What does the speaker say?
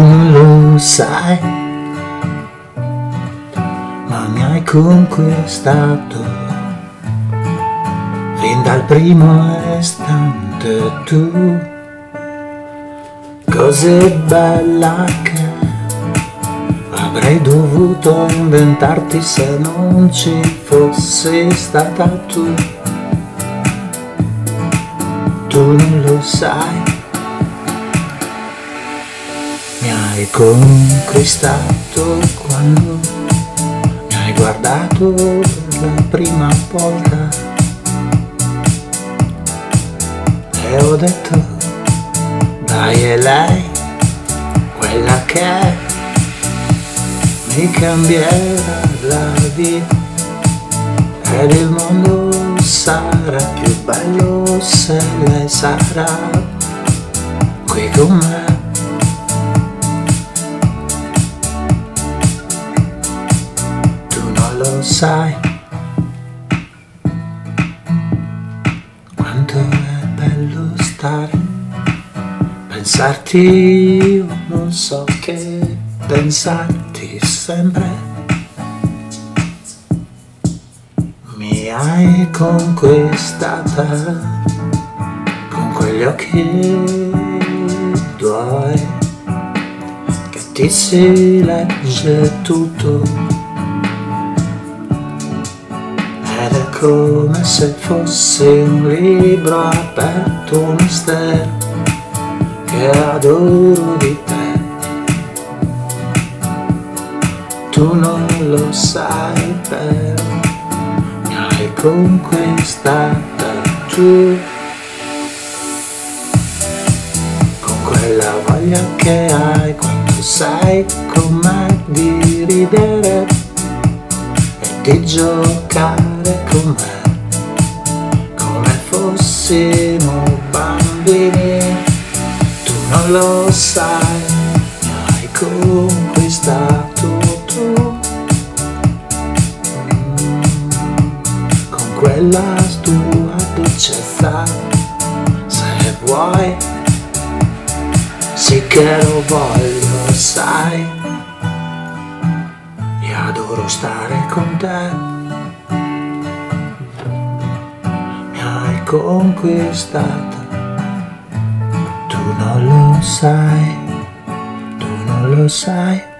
lo sai, ma mi hai conquistato fin dal primo istante tu, così bella che avrei dovuto inventarti se non ci fossi stata tu. Tu non lo sai hai conquistato quando mi hai guardato per la prima volta. E ho detto dai è lei quella che mi cambierà la vita. Ed il mondo sarà più bello se lei sarà qui con me sai quanto è bello stare pensarti io non so che pensarti sempre. Mi hai conquistata con quegli occhi tuoi che ti si legge tutto come se fosse un libro aperto, un mistero che adoro di te. Tu non lo sai però, mi hai conquistata tu. Con quella voglia che hai quando sai com'è di ridere e di giocare me come fossimo bambini. Tu non lo sai mi hai conquistato tu con quella tua dolcezza se vuoi sì che lo voglio sai. Io adoro stare con te conquistata. Tu non lo sai, tu non lo sai.